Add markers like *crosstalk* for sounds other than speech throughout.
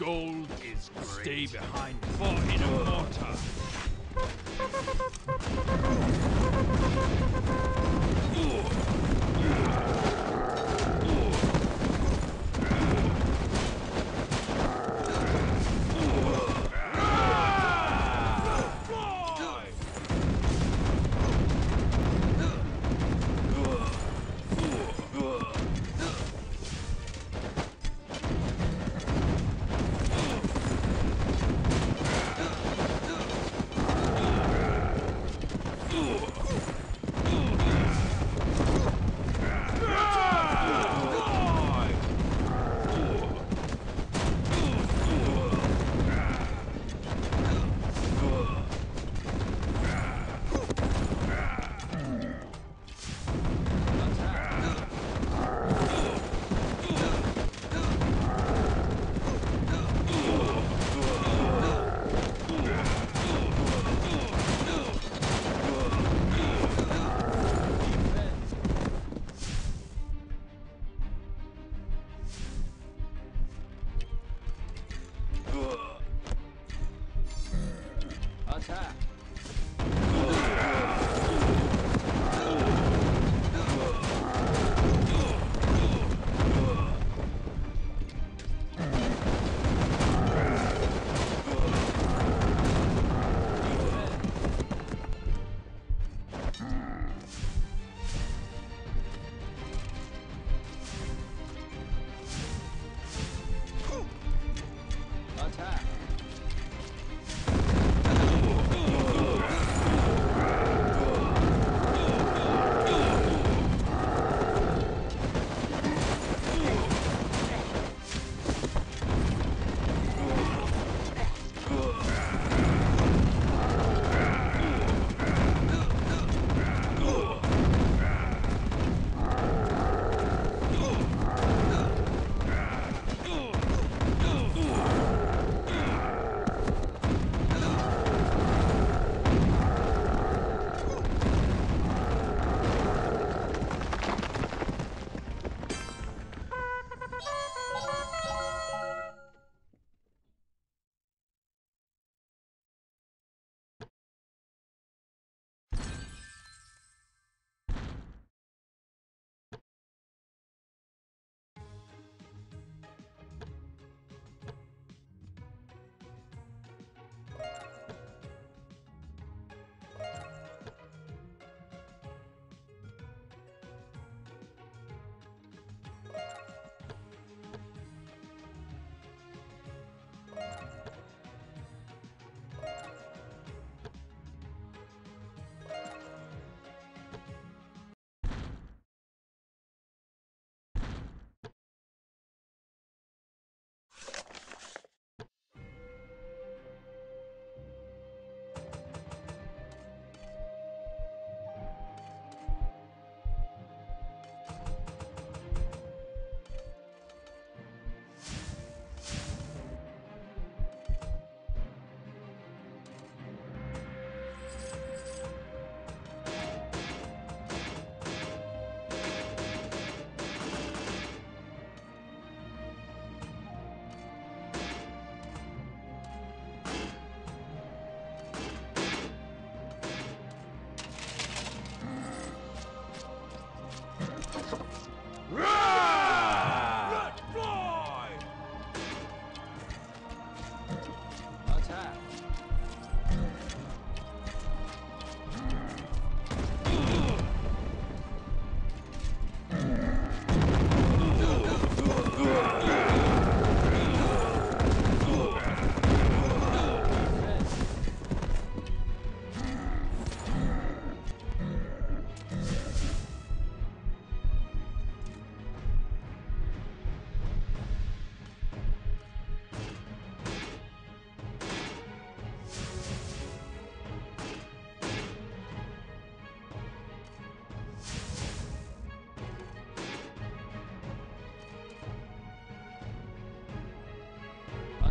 Gold is great. Stay behind for in a mortar. *laughs* Attack!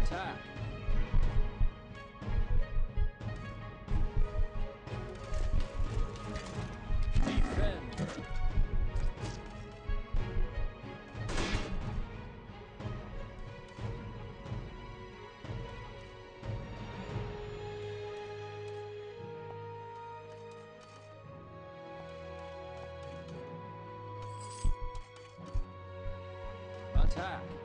attack. Defend. Attack.